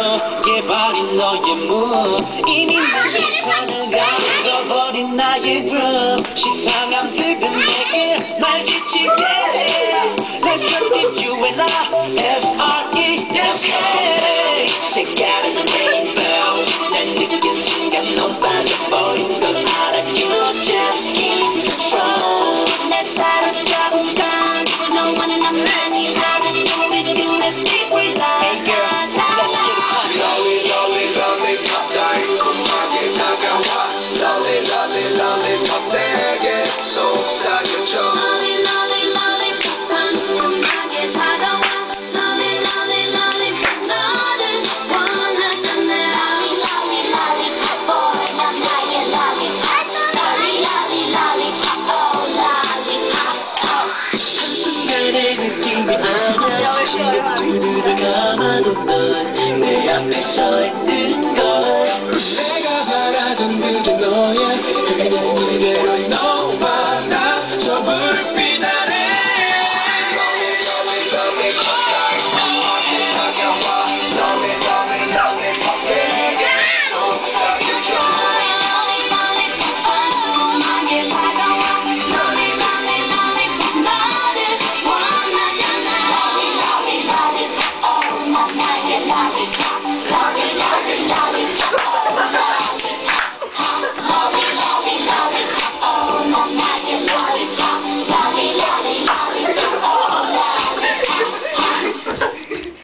너의 버린 너의 move 이미 내 세상을 가둬버린 나의 groove 식상한 늙은 내게 날 지치게 뒤를 감아둔 넌내 앞에 서 있네